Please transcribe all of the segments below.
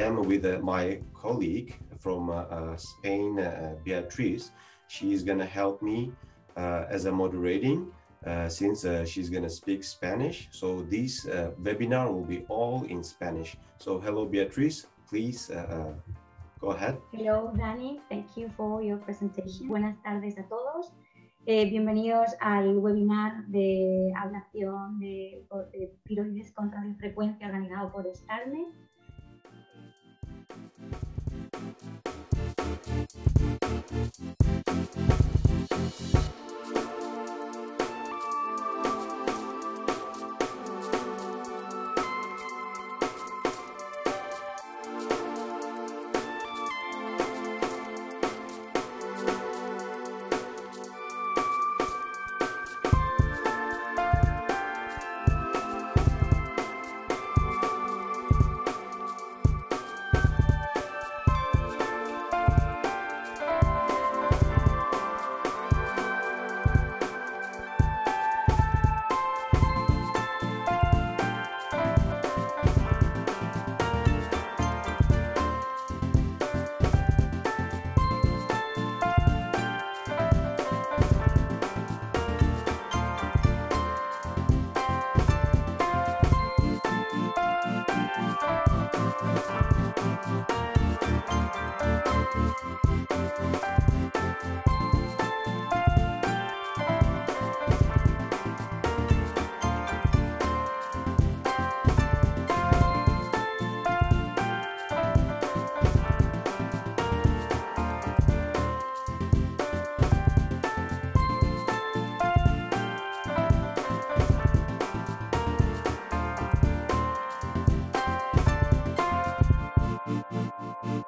am with uh, my colleague from uh, uh, Spain, Beatriz. She is going to help me as a moderating since she's going to speak Spanish. So this webinar will be all in Spanish. So hello, Beatriz. Please go ahead. Hello, Dani. Thank you for your presentation. Buenas tardes a todos. Eh, bienvenidos al webinar de ablación de, de tiroides contra la frecuencia organizado por STARmed. We'll Thank you.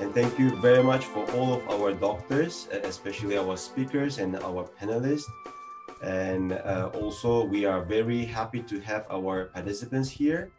And thank you very much for all of our doctors, especially our speakers and our panelists. And uh, also, we are very happy to have our participants here.